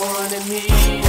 wanted me.